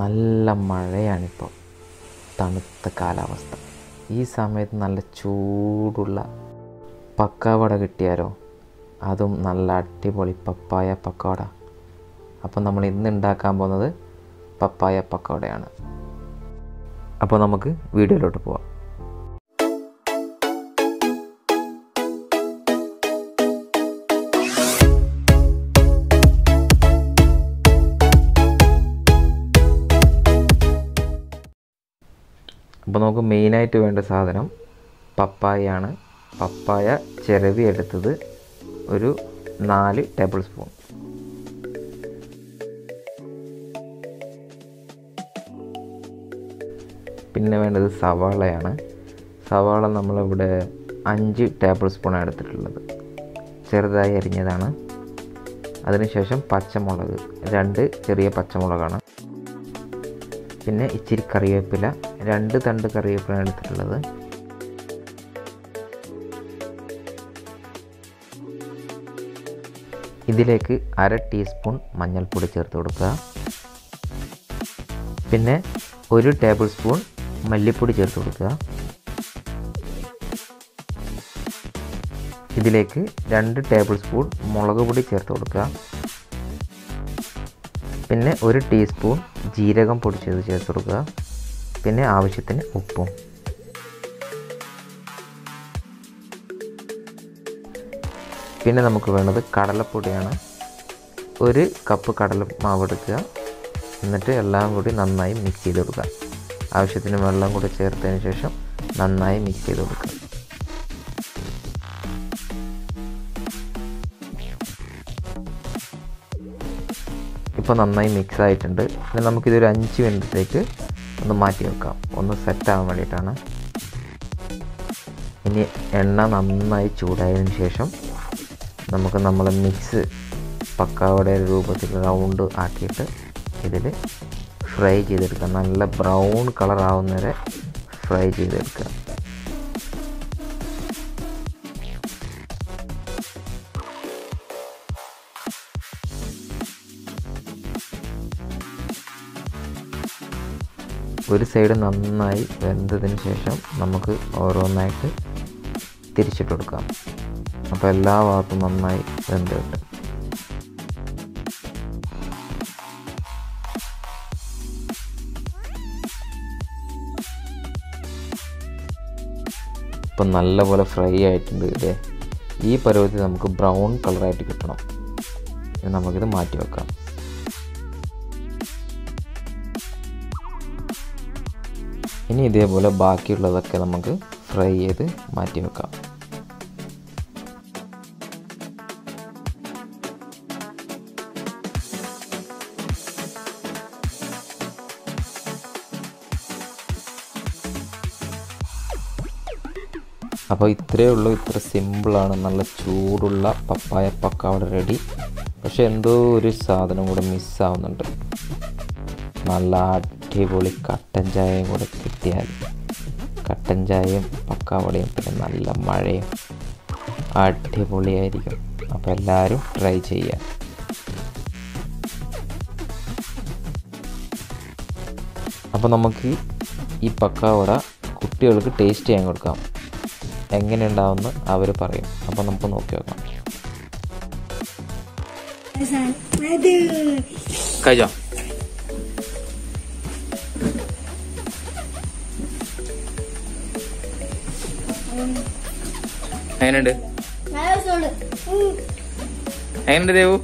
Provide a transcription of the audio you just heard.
നല്ല മഴയാണിപ്പോൾ തണുത്ത കാലാവസ്ഥ. ഈ സമയത്ത് നല്ല ചൂടുള്ള പക്കാവട കിട്ടിയാലോ? അതും നല്ല അടിപൊളി പപ്പായ പക്കോട. അപ്പോൾ നമ്മൾ ഇന്ന് ഉണ്ടാക്കാൻ പോകുന്നത് പപ്പായ പക്കോടയാണ്. അപ്പോൾ നമുക്ക് വീഡിയോയിലോട്ട് പോവാം. അപ്പോൾ നമുക്ക് മെയിനായിട്ട് വേണ്ട സാധനം പപ്പായയാണ്. പപ്പായ ചിരവി എടുത്തത് ഒരു നാല് ടേബിൾ സ്പൂൺ പിന്നെ വേണ്ടത് സവാളയാണ്. സവാള നമ്മളിവിടെ അഞ്ച് ടേബിൾ സ്പൂണാണ് എടുത്തിട്ടുള്ളത്. ചെറുതായി അരിഞ്ഞതാണ്. അതിനുശേഷം പച്ചമുളക് രണ്ട് ചെറിയ പച്ചമുളകാണ്. പിന്നെ ഇച്ചിരി കറിവേപ്പില രണ്ട് തണ്ട് കറിവേപ്പിലാണ് എടുത്തിട്ടുള്ളത്. ഇതിലേക്ക് അര ടീസ്പൂൺ മഞ്ഞൾപ്പൊടി ചേർത്ത് കൊടുക്കുക. പിന്നെ ഒരു ടേബിൾ സ്പൂൺ മല്ലിപ്പൊടി ചേർത്ത് കൊടുക്കുക. ഇതിലേക്ക് രണ്ട് ടേബിൾ സ്പൂൺ മുളക് പൊടി ചേർത്ത് കൊടുക്കുക. പിന്നെ ഒരു ടീസ്പൂൺ ജീരകം പൊടിച്ചത് ചേർത്ത് കൊടുക്കുക. പിന്നെ ആവശ്യത്തിന് ഉപ്പും. പിന്നെ നമുക്ക് വേണ്ടത് കടലപ്പൊടിയാണ്. ഒരു കപ്പ് കടല മാവ് എടുക്കുക. എന്നിട്ട് എല്ലാം കൂടി നന്നായി മിക്സ് ചെയ്ത് കൊടുക്കുക. ആവശ്യത്തിന് വെള്ളം കൂടി ചേർത്തതിന് ശേഷം നന്നായി മിക്സ് ചെയ്ത് കൊടുക്കുക. ഇപ്പോൾ നന്നായി മിക്സ് ആയിട്ടുണ്ട്. പിന്നെ നമുക്കിതൊരു അഞ്ച് മിനിറ്റത്തേക്ക് ഒന്ന് മാറ്റി വെക്കാം. ഒന്ന് സെറ്റ് ആവാൻ വേണ്ടിയിട്ടാണ്. ഇനി എണ്ണ നന്നായി ചൂടായതിന് ശേഷം നമുക്ക് നമ്മൾ മിക്സ് പക്കാവുടെ രൂപത്തിൽ റൗണ്ട് ആക്കിയിട്ട് ഇതിൽ ഫ്രൈ ചെയ്തെടുക്കുക നല്ല ബ്രൗൺ കളർ ആവുന്നവരെ ഫ്രൈ ചെയ്തെടുക്കുക. ഒരു സൈഡ് നന്നായി വെന്തതിന് ശേഷം നമുക്ക് ഓരോന്നായിട്ട് തിരിച്ചിട്ട് കൊടുക്കാം. അപ്പോൾ എല്ലാ ഭാഗത്തും നന്നായി വെന്ത് കിട്ടും. ഇപ്പം നല്ലപോലെ ഫ്രൈ ആയിട്ടുണ്ട് ഇതേ. ഈ പരുവത്തിൽ നമുക്ക് ബ്രൗൺ കളറായിട്ട് കിട്ടണം. നമുക്കിത് മാറ്റി വെക്കാം. ഇനി ഇതേപോലെ ബാക്കിയുള്ളതൊക്കെ നമുക്ക് ഫ്രൈ ചെയ്ത് മാറ്റി വെക്കാം. അപ്പോൾ ഇത്രയേ ഉള്ളൂ. ഇത്ര സിമ്പിളാണ് നല്ല ചൂടുള്ള പപ്പായ പക്കാവട റെഡി പക്ഷെ എന്തോ ഒരു സാധനം കൂടെ മിസ്സാവുന്നുണ്ട് നല്ല അടിപൊളി കട്ടൻ ചായയും കൂടെ കിട്ടിയാൽ കട്ടൻ ചായയും പക്കാവടയും പിന്നെ നല്ല മഴയും അടിപൊളിയായിരിക്കും. അപ്പോൾ എല്ലാവരും ട്രൈ ചെയ്യുക. അപ്പോൾ നമുക്ക് ഈ പക്കാവട കുട്ടികൾക്ക് ടേസ്റ്റ് ചെയ്യാൻ കൊടുക്കാം. എങ്ങനെ ഉണ്ടാവുമെന്ന് അവർ പറയും. അപ്പോൾ നമുക്ക് നോക്കി നോക്കാം. കഴിച്ചോ എങ്ങനെയുണ്ട്? എങ്ങനെയുണ്ട് ദേവു?